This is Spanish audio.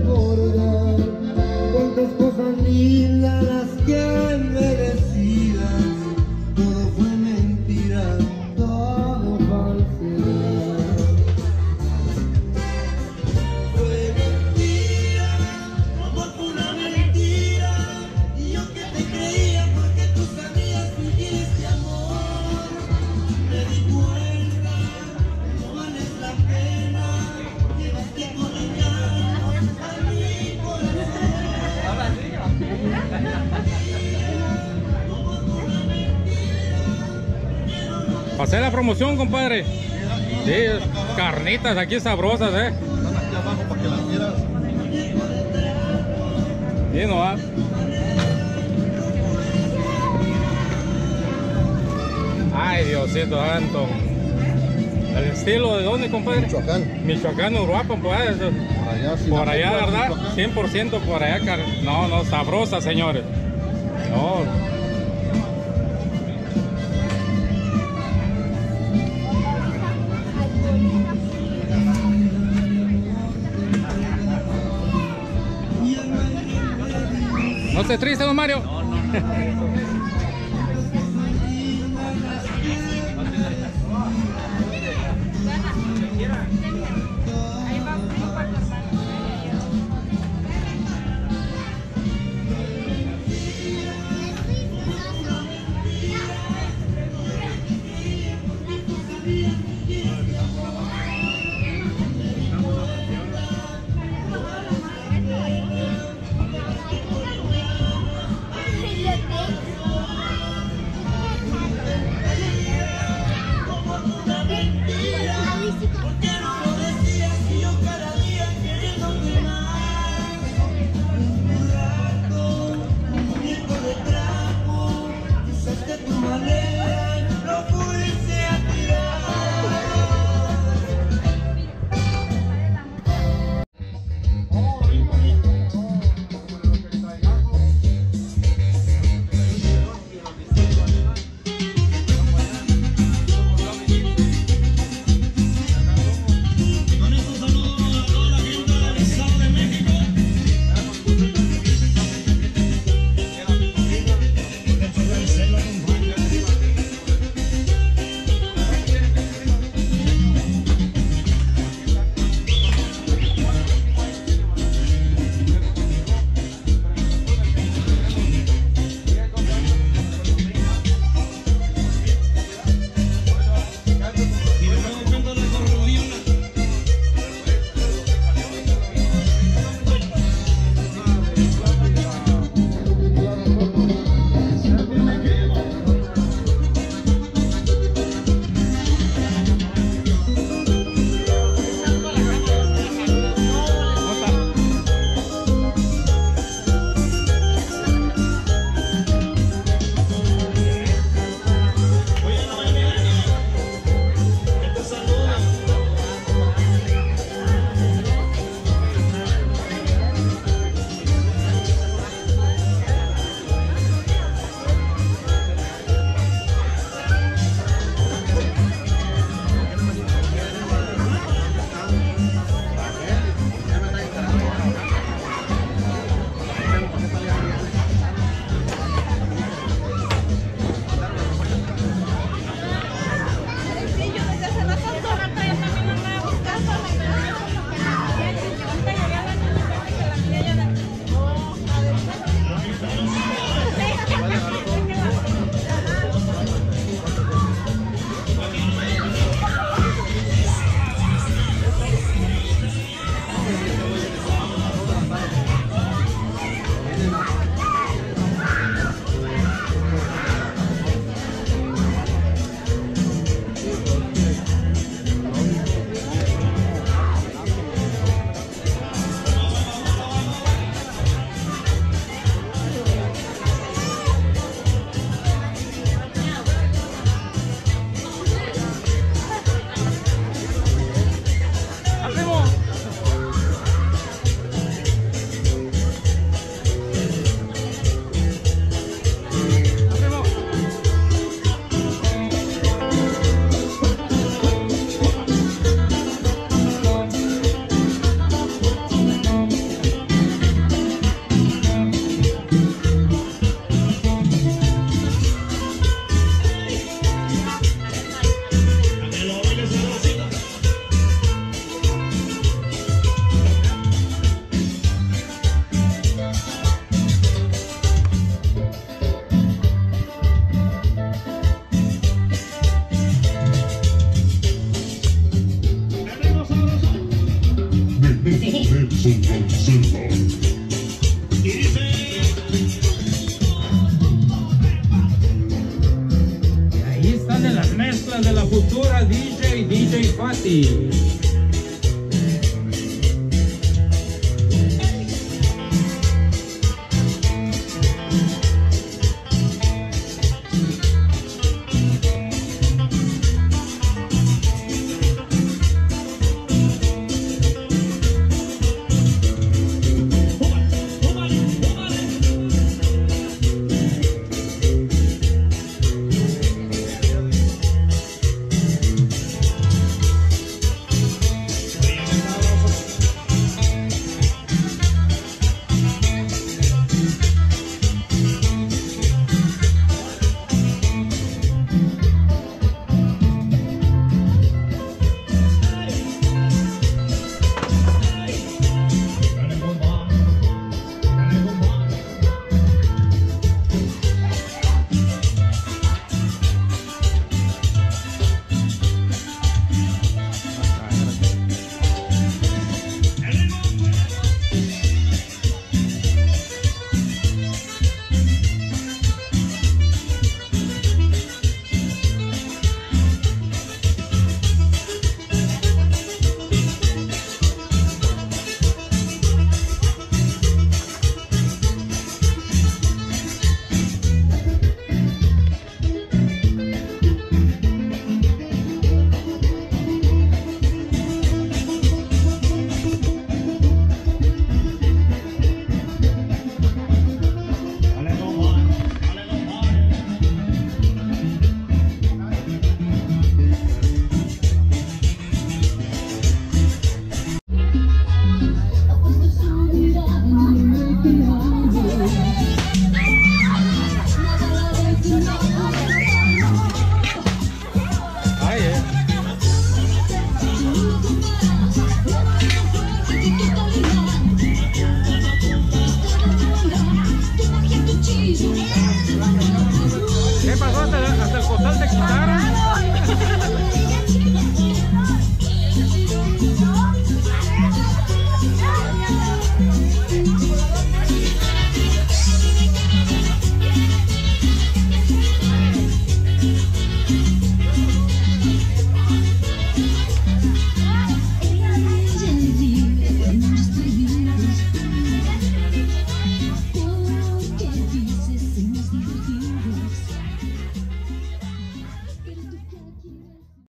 por Pasé la promoción, compadre. Sí, carnitas aquí sabrosas, eh. Están aquí abajo para que las quieras. Sí, no va. Ay, Diosito santo. ¿El estilo de dónde, compadre? Michoacán. Michoacán, Uruapan, pues. Por allá, Por allá, ¿verdad? Michoacán. 100% por allá. car- No, no, sabrosa, señores. No. Triste, don Mario? Y ahí están en las mezclas de la futura DJ, DJ Fati.